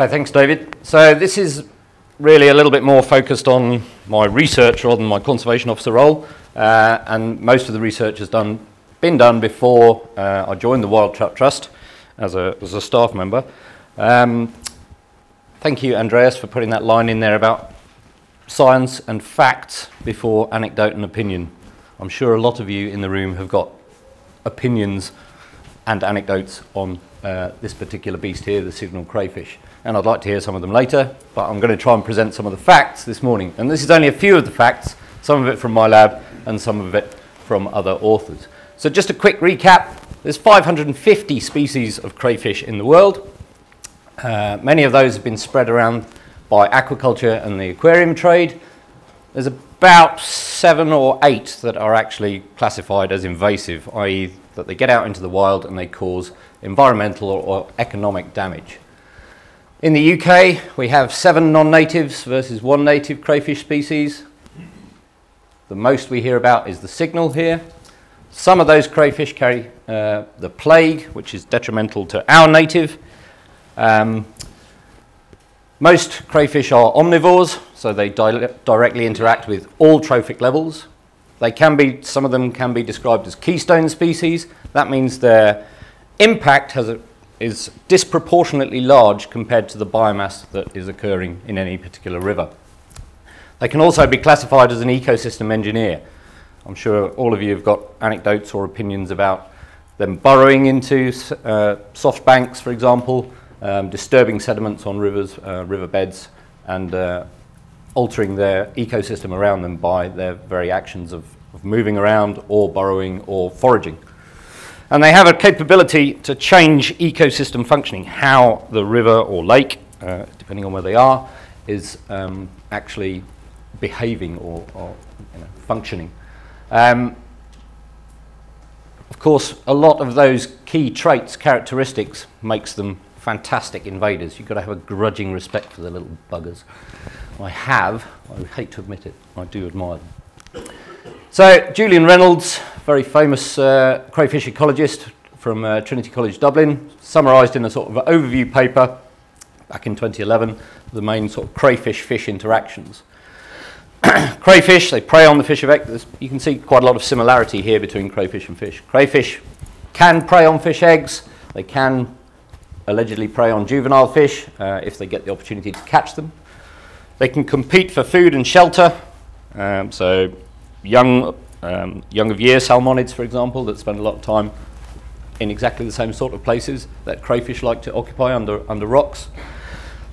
Okay, thanks, David. So this is really a little bit more focused on my research rather than my conservation officer role, uh, and most of the research has done been done before uh, I joined the Wild Trout Trust as a, as a staff member. Um, thank you, Andreas, for putting that line in there about science and facts before anecdote and opinion. I'm sure a lot of you in the room have got opinions and anecdotes on uh, this particular beast here, the signal crayfish and I'd like to hear some of them later, but I'm going to try and present some of the facts this morning. And this is only a few of the facts, some of it from my lab and some of it from other authors. So just a quick recap. There's 550 species of crayfish in the world. Uh, many of those have been spread around by aquaculture and the aquarium trade. There's about seven or eight that are actually classified as invasive, i.e. that they get out into the wild and they cause environmental or, economic damage. In the UK, we have seven non-natives versus one native crayfish species. The most we hear about is the signal here. Some of those crayfish carry uh, the plague, which is detrimental to our native. Um, most crayfish are omnivores, so they di directly interact with all trophic levels. They can be, some of them can be described as keystone species. That means their impact has a is disproportionately large compared to the biomass that is occurring in any particular river. They can also be classified as an ecosystem engineer. I'm sure all of you have got anecdotes or opinions about them burrowing into uh, soft banks, for example, um, disturbing sediments on rivers, uh, riverbeds, and uh, altering their ecosystem around them by their very actions of, of moving around or burrowing or foraging. And they have a capability to change ecosystem functioning, how the river or lake, uh, depending on where they are, is um, actually behaving or, or you know, functioning. Um, of course, a lot of those key traits, characteristics, makes them fantastic invaders. You've got to have a grudging respect for the little buggers. I have, I hate to admit it, I do admire them. So, Julian Reynolds, very famous uh, crayfish ecologist from uh, Trinity College Dublin, summarised in a sort of overview paper back in 2011 the main sort of crayfish fish interactions. crayfish, they prey on the fish egg. There's, you can see quite a lot of similarity here between crayfish and fish. Crayfish can prey on fish eggs. They can allegedly prey on juvenile fish uh, if they get the opportunity to catch them. They can compete for food and shelter. Um, so young um, young of year salmonids, for example, that spend a lot of time in exactly the same sort of places that crayfish like to occupy under, under rocks.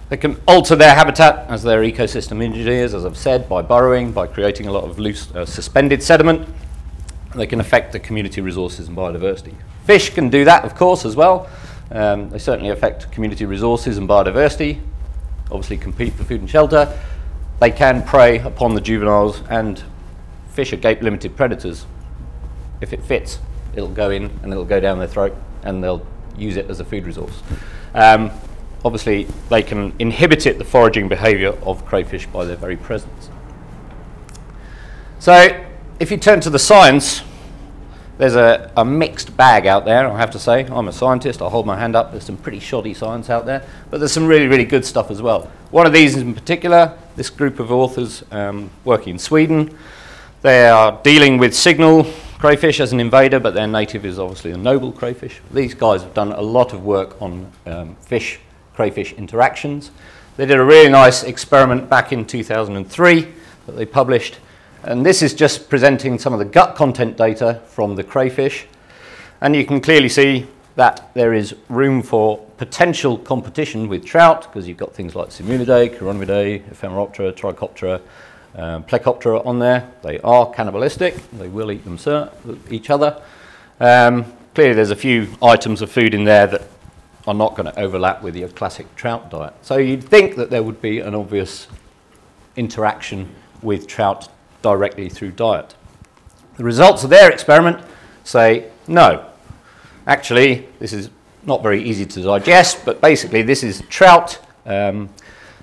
They can alter their habitat as their ecosystem engineers, as I've said, by burrowing, by creating a lot of loose uh, suspended sediment. They can affect the community resources and biodiversity. Fish can do that, of course, as well. Um, they certainly affect community resources and biodiversity, obviously compete for food and shelter. They can prey upon the juveniles and fish are gape limited predators. If it fits, it'll go in and it'll go down their throat and they'll use it as a food resource. Um, obviously, they can inhibit it, the foraging behaviour of crayfish by their very presence. So, if you turn to the science, there's a, a, mixed bag out there, I have to say. I'm a scientist, I'll hold my hand up. There's some pretty shoddy science out there, but there's some really, really good stuff as well. One of these in particular, this group of authors um, working in Sweden, they are dealing with signal crayfish as an invader, but their native is obviously a noble crayfish. These guys have done a lot of work on um, fish crayfish interactions. They did a really nice experiment back in 2003 that they published. And this is just presenting some of the gut content data from the crayfish. And you can clearly see that there is room for potential competition with trout because you've got things like Simuliidae, Chironomidae, Ephemeroptera, Trichoptera, um, Plecoptera on there. They are cannibalistic. They will eat them sir, each other. Um, clearly, there's a few items of food in there that are not going to overlap with your classic trout diet. So you'd think that there would be an obvious interaction with trout directly through diet. The results of their experiment say no. Actually, this is not very easy to digest, but basically this is trout um,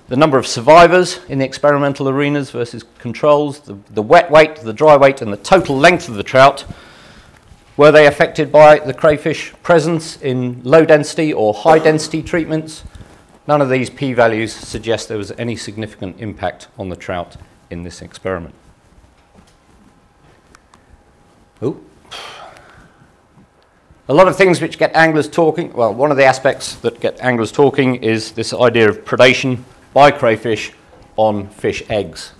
the number of survivors in the experimental arenas versus controls, the, the wet weight, the dry weight, and the total length of the trout. Were they affected by the crayfish presence in low density or high density treatments? none of these p-values suggest there was any significant impact on the trout in this experiment. A lot of things which get anglers talking, well, one of the aspects that get anglers talking is this idea of predation by crayfish on fish eggs,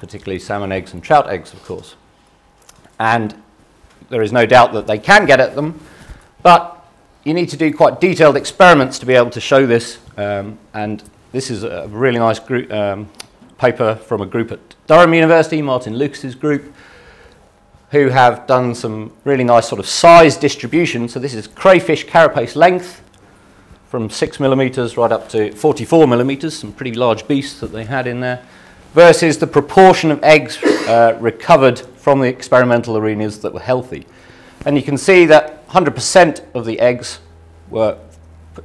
particularly salmon eggs and trout eggs, of course. And there is no doubt that they can get at them, but you need to do quite detailed experiments to be able to show this. Um, and this is a really nice group, um, paper from a group at Durham University, Martyn Lucas's group, who have done some really nice sort of size distribution. So this is crayfish carapace length from 6 millimeters right up to 44 millimeters, some pretty large beasts that they had in there, versus the proportion of eggs uh, recovered from the experimental arenas that were healthy. And you can see that 100% of the eggs were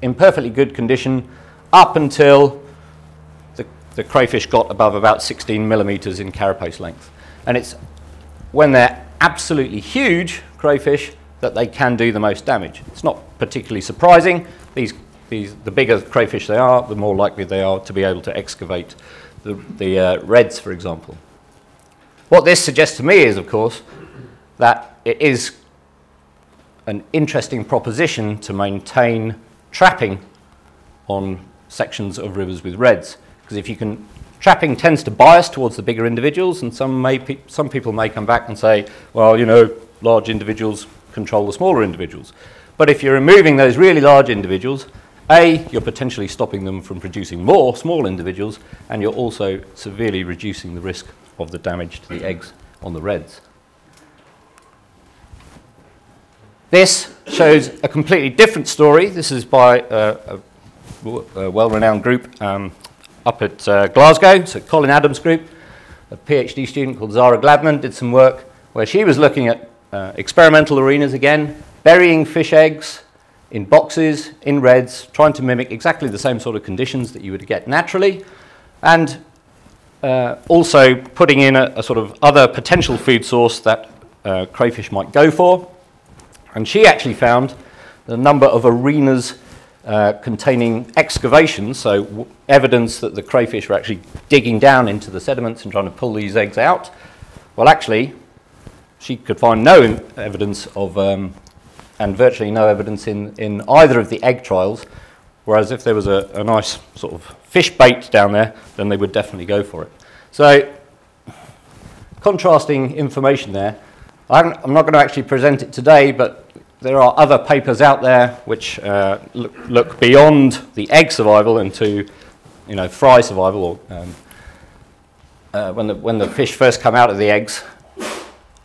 in perfectly good condition up until the, the crayfish got above about 16 millimeters in carapace length. And it's when they're absolutely huge crayfish that they can do the most damage. It's not particularly surprising. These, these, the bigger crayfish they are, the more likely they are to be able to excavate the, the uh, redds, for example. What this suggests to me is, of course, that it is an interesting proposition to maintain trapping on sections of rivers with redds. Because if you can trapping tends to bias towards the bigger individuals, and some, may pe some people may come back and say, well, you know, large individuals control the smaller individuals. But if you're removing those really large individuals, A, you're potentially stopping them from producing more small individuals, and you're also severely reducing the risk of the damage to the eggs on the redds. This shows a completely different story. This is by uh, a, well-renowned group um, up at uh, Glasgow, so Colin Adams Group, a PhD student called Zara Gladman did some work where she was looking at uh, experimental arenas again, burying fish eggs in boxes, in redds, trying to mimic exactly the same sort of conditions that you would get naturally, and uh, also putting in a, a, sort of other potential food source that uh, crayfish might go for. And she actually found the number of arenas uh, containing excavations, so evidence that the crayfish were actually digging down into the sediments and trying to pull these eggs out. Well, actually, she could find no evidence of, um, and virtually no evidence in, in either of the egg trials, whereas if there was a, a nice sort of fish bait down there, then they would definitely go for it. So, contrasting information there. I'm, I'm not going to actually present it today, but there are other papers out there which uh, look, look, beyond the egg survival into, you know, fry survival, or um, uh, when, the, when the fish first come out of the eggs.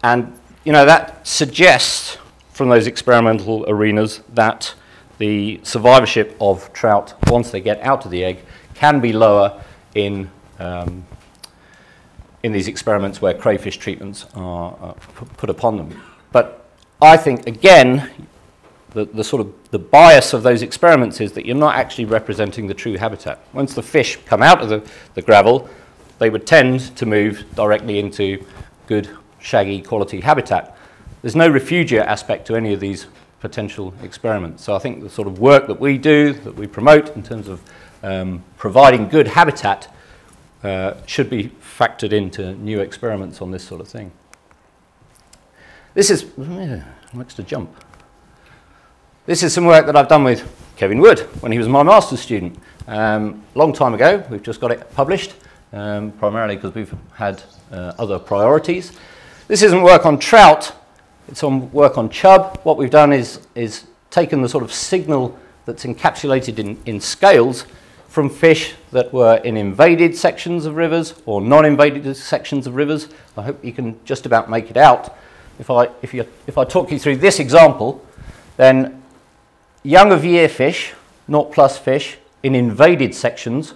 And, you know, that suggests from those experimental arenas that the survivorship of trout, once they get out of the egg, can be lower in, um, in these experiments where crayfish treatments are uh, put upon them. But I think, again, the, the sort of the bias of those experiments is that you're not actually representing the true habitat. Once the fish come out of the, the gravel, they would tend to move directly into good, shaggy, quality habitat. There's no refugia aspect to any of these potential experiments. So I think the sort of work that we do, that we promote in terms of um, providing good habitat, uh, should be factored into new experiments on this sort of thing. This is, likes to jump. This is some work that I've done with Kevin Wood when he was my master's student. Um, long time ago, we've just got it published, um, primarily because we've had uh, other priorities. This isn't work on trout, it's on work on chub. What we've done is, is taken the sort of signal that's encapsulated in, in scales from fish that were in invaded sections of rivers or non-invaded sections of rivers. I hope you can just about make it out if I, if, you, if I talk you through this example, then young of year fish, not plus fish, in invaded sections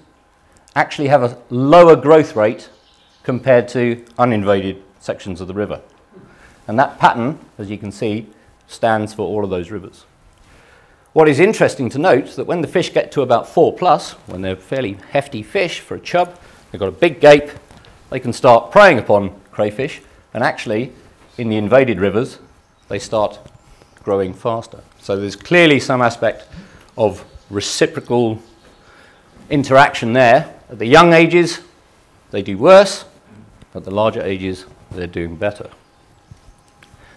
actually have a lower growth rate compared to uninvaded sections of the river. And that pattern, as you can see, stands for all of those rivers. What is interesting to note is that when the fish get to about 4 plus, when they're fairly hefty fish for a chub, they've got a big gape, they can start preying upon crayfish, and actually in the invaded rivers, they start growing faster. So there's clearly some aspect of reciprocal interaction there. At the young ages, they do worse. At the larger ages, they're doing better.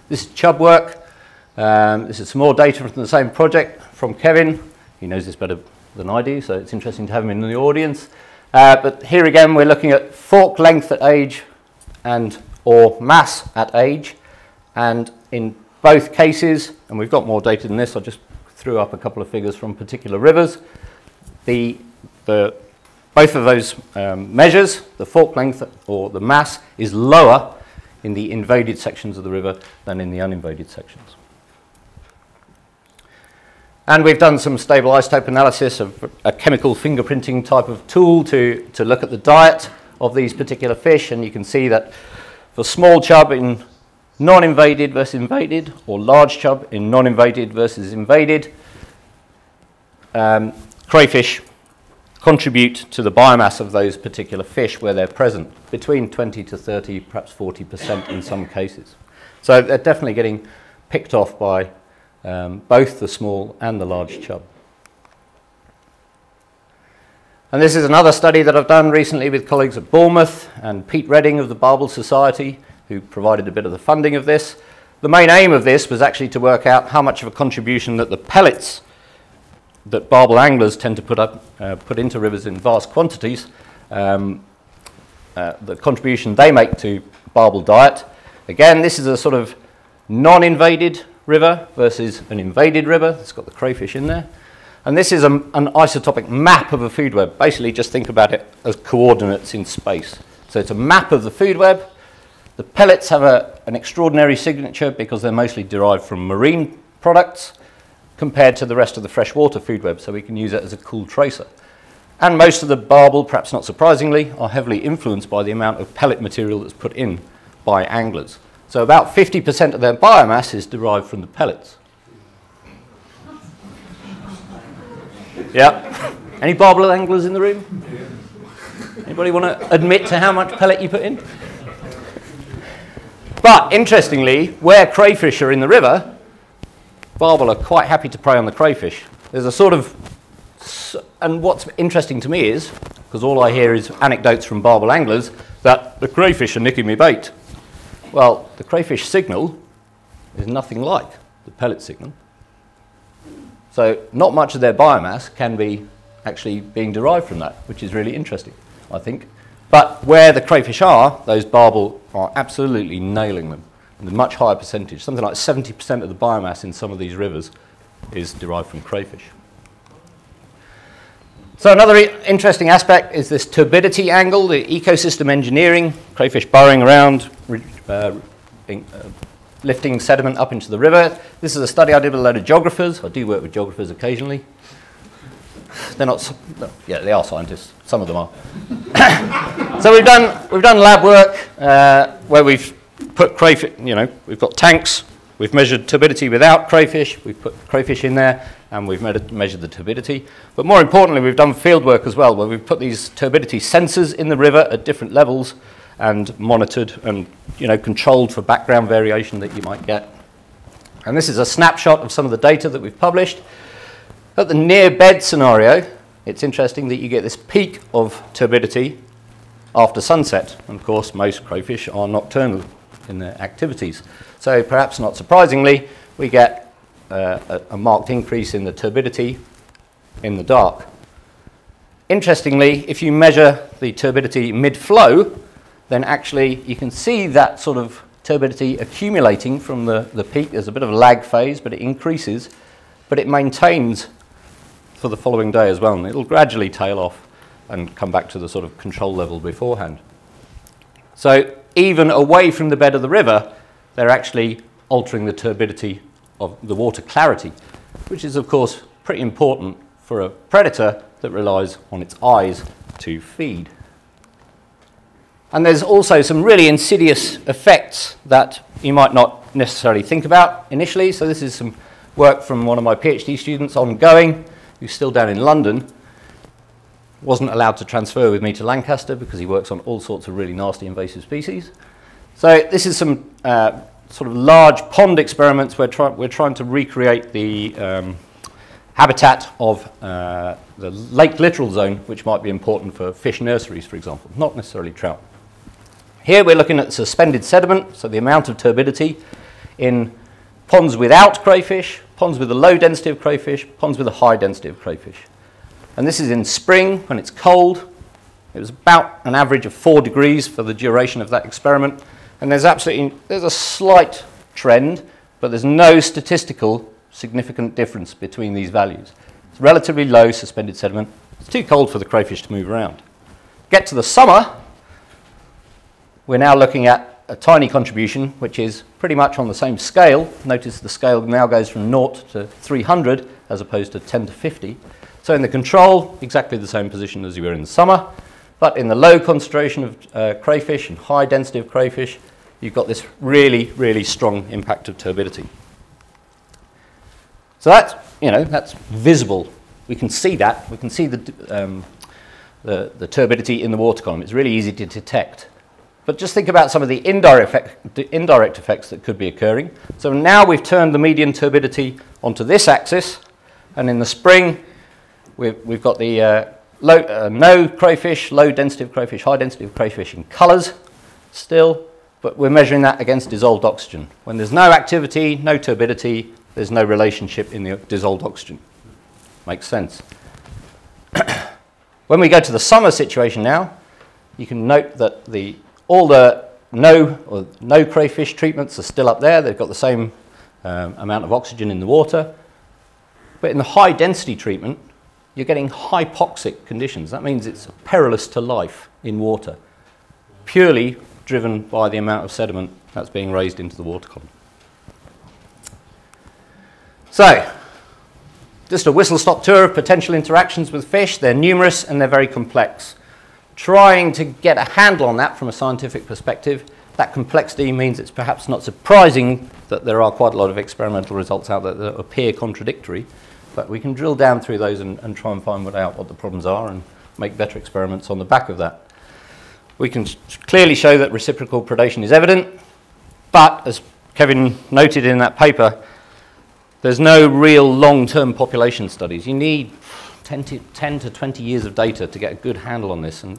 This is chub work. Um, this is some more data from the same project from Kevin. He knows this better than I do, so it's interesting to have him in the audience. Uh, but here again, we're looking at fork length at age and or mass at age. And in both cases, and we've got more data than this, I just threw up a couple of figures from particular rivers. The, the, both of those um, measures, the fork length or the mass, is lower in the invaded sections of the river than in the uninvaded sections. And we've done some stable isotope analysis of a chemical fingerprinting type of tool to, to look at the diet of these particular fish. And you can see that for small chub in non-invaded versus invaded, or large chub in non-invaded versus invaded, um, crayfish contribute to the biomass of those particular fish where they're present, between 20 to 30, perhaps 40% in some cases. So they're definitely getting picked off by um, both the small and the large chub. And this is another study that I've done recently with colleagues at Bournemouth and Pete Redding of the Barbel Society, who provided a bit of the funding of this. The main aim of this was actually to work out how much of a contribution that the pellets that barbel anglers tend to put, up, uh, put into rivers in vast quantities, um, uh, the contribution they make to barbel diet. Again, this is a sort of non-invaded river versus an invaded river. It's got the crayfish in there. And this is a, an isotopic map of a food web. Basically, just think about it as coordinates in space. So it's a map of the food web. The pellets have a, an extraordinary signature because they're mostly derived from marine products compared to the rest of the freshwater food web, so we can use it as a cool tracer. And most of the barbel, perhaps not surprisingly, are heavily influenced by the amount of pellet material that's put in by anglers. So about 50% of their biomass is derived from the pellets. Yeah. Any barbel anglers in the room? Anybody want to admit to how much pellet you put in? But interestingly, where crayfish are in the river, barbel are quite happy to prey on the crayfish. There's a sort of, and what's interesting to me is, because all I hear is anecdotes from barbel anglers, that the crayfish are nicking me bait. Well, the crayfish signal is nothing like the pellet signal. So not much of their biomass can be actually being derived from that, which is really interesting, I think. But where the crayfish are, those barbel are absolutely nailing them. And a much higher percentage, something like 70% of the biomass in some of these rivers is derived from crayfish. So another interesting aspect is this turbidity angle, the ecosystem engineering, crayfish burrowing around, uh, uh, lifting sediment up into the river. This is a study I did with a load of geographers. I do work with geographers occasionally. They're not, yeah, they are scientists. Some of them are. so we've done, we've done lab work uh, where we've put crayfish, you know, we've got tanks, we've measured turbidity without crayfish, we've put crayfish in there, and we've measured the turbidity. But more importantly, we've done field work as well, where we've put these turbidity sensors in the river at different levels and monitored and you know, controlled for background variation that you might get. And this is a snapshot of some of the data that we've published. At the near bed scenario, it's interesting that you get this peak of turbidity after sunset. And of course, most crayfish are nocturnal in their activities. So perhaps not surprisingly, we get uh, a, a marked increase in the turbidity in the dark. Interestingly, if you measure the turbidity mid-flow, then actually you can see that sort of turbidity accumulating from the, the peak. There's a bit of a lag phase, but it increases, but it maintains for the following day as well, and it'll gradually tail off and come back to the sort of control level beforehand. So even away from the bed of the river, they're actually altering the turbidity of the water clarity, which is, of course, pretty important for a predator that relies on its eyes to feed. And there's also some really insidious effects that you might not necessarily think about initially. So this is some work from one of my PhD students ongoing, who's still down in London. Wasn't allowed to transfer with me to Lancaster because he works on all sorts of really nasty invasive species. So this is some uh, sort of large pond experiments. We're, try we're trying to recreate the um, habitat of uh, the lake littoral zone, which might be important for fish nurseries, for example, not necessarily trout. Here we're looking at suspended sediment, so the amount of turbidity in ponds without crayfish, ponds with a low density of crayfish, ponds with a high density of crayfish. And this is in spring when it's cold. It was about an average of four degrees for the duration of that experiment. And there's absolutely, there's a slight trend, but there's no statistical significant difference between these values. It's relatively low suspended sediment. It's too cold for the crayfish to move around. Get to the summer, we're now looking at a tiny contribution, which is pretty much on the same scale. Notice the scale now goes from 0 to 300 as opposed to 10 to 50. So in the control, exactly the same position as you were in the summer, but in the low concentration of uh, crayfish and high density of crayfish, you've got this really, really strong impact of turbidity. So that's, you know, that's visible. We can see that. We can see the, um, the, the turbidity in the water column. It's really easy to detect. But just think about some of the indirect, effect, indirect effects that could be occurring. So now we've turned the median turbidity onto this axis, and in the spring, we've, we've got the uh, low, uh, no crayfish, low density of crayfish, high density of crayfish in colours still, but we're measuring that against dissolved oxygen. When there's no activity, no turbidity, there's no relationship in the dissolved oxygen. Makes sense. when we go to the summer situation now, you can note that the, all the no, or no crayfish treatments are still up there. They've got the same um, amount of oxygen in the water. But in the high density treatment, you're getting hypoxic conditions. That means it's perilous to life in water, purely driven by the amount of sediment that's being raised into the water column. So, just a whistle-stop tour of potential interactions with fish. They're numerous and they're very complex. Trying to get a handle on that from a scientific perspective, that complexity means it's perhaps not surprising that there are quite a lot of experimental results out there that appear contradictory, but we can drill down through those and, and try and find out what the problems are and make better experiments on the back of that. We can clearly show that reciprocal predation is evident, but as Kevin noted in that paper, there's no real long-term population studies. You need 10 to, 10 to 20 years of data to get a good handle on this. And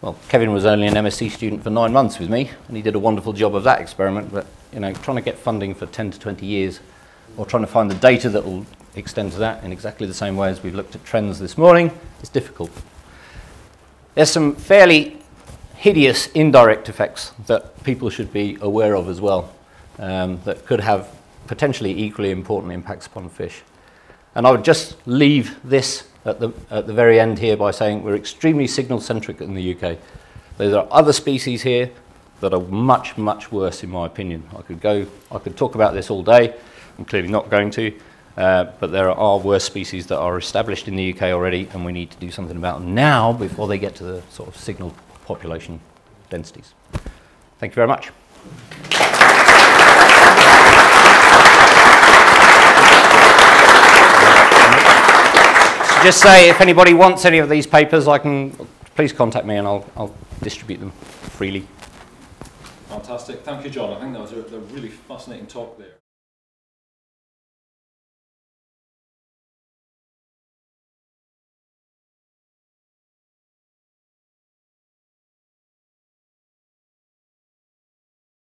well, Kevin was only an MSc student for nine months with me, and he did a wonderful job of that experiment. But you know, trying to get funding for 10 to 20 years, or trying to find the data that will extend to that in exactly the same way as we've looked at trends this morning, is difficult. There's some fairly hideous indirect effects that people should be aware of as well, um, that could have potentially equally important impacts upon fish. And I would just leave this at the, at the very end here by saying we're extremely signal centric in the UK. There are other species here that are much, much worse in my opinion. I could go, I could talk about this all day. I'm clearly not going to. Uh, but there are worse species that are established in the UK already, and we need to do something about them now before they get to the sort of signal population densities. Thank you very much. just say if anybody wants any of these papers, I can please contact me and I'll, I'll distribute them freely. Fantastic. Thank you, John. I think that was a, a really fascinating talk there.